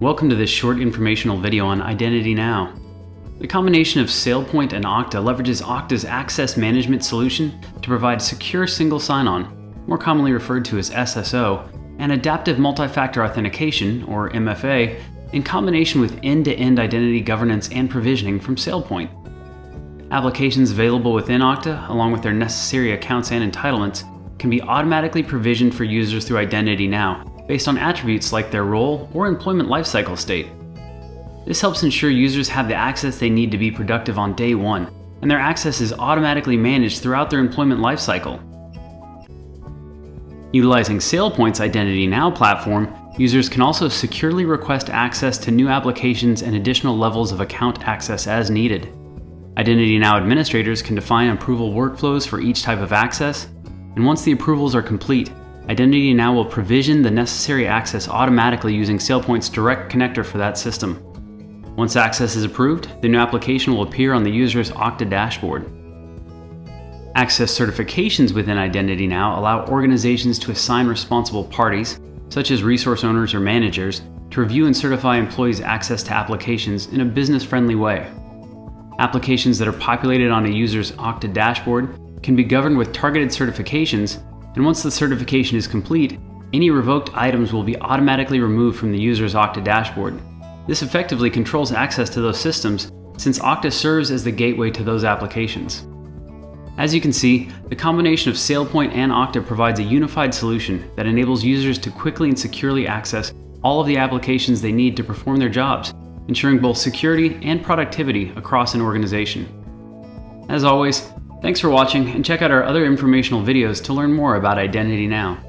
Welcome to this short informational video on Identity Now. The combination of SailPoint and Okta leverages Okta's access management solution to provide secure single sign-on, more commonly referred to as SSO, and adaptive multi-factor authentication, or MFA, in combination with end-to-end identity governance and provisioning from SailPoint. Applications available within Okta, along with their necessary accounts and entitlements, can be automatically provisioned for users through Identity Now, based on attributes like their role or employment lifecycle state. This helps ensure users have the access they need to be productive on day one, and their access is automatically managed throughout their employment lifecycle. Utilizing SailPoint's Identity Now platform, users can also securely request access to new applications and additional levels of account access as needed. Identity Now administrators can define approval workflows for each type of access, and once the approvals are complete, Identity Now will provision the necessary access automatically using SailPoint's direct connector for that system. Once access is approved, the new application will appear on the user's Okta dashboard. Access certifications within Identity Now allow organizations to assign responsible parties, such as resource owners or managers, to review and certify employees' access to applications in a business-friendly way. Applications that are populated on a user's Okta dashboard can be governed with targeted certifications and once the certification is complete, any revoked items will be automatically removed from the user's Okta dashboard. This effectively controls access to those systems since Okta serves as the gateway to those applications. As you can see, the combination of SailPoint and Okta provides a unified solution that enables users to quickly and securely access all of the applications they need to perform their jobs, ensuring both security and productivity across an organization. As always, Thanks for watching and check out our other informational videos to learn more about Identity Now.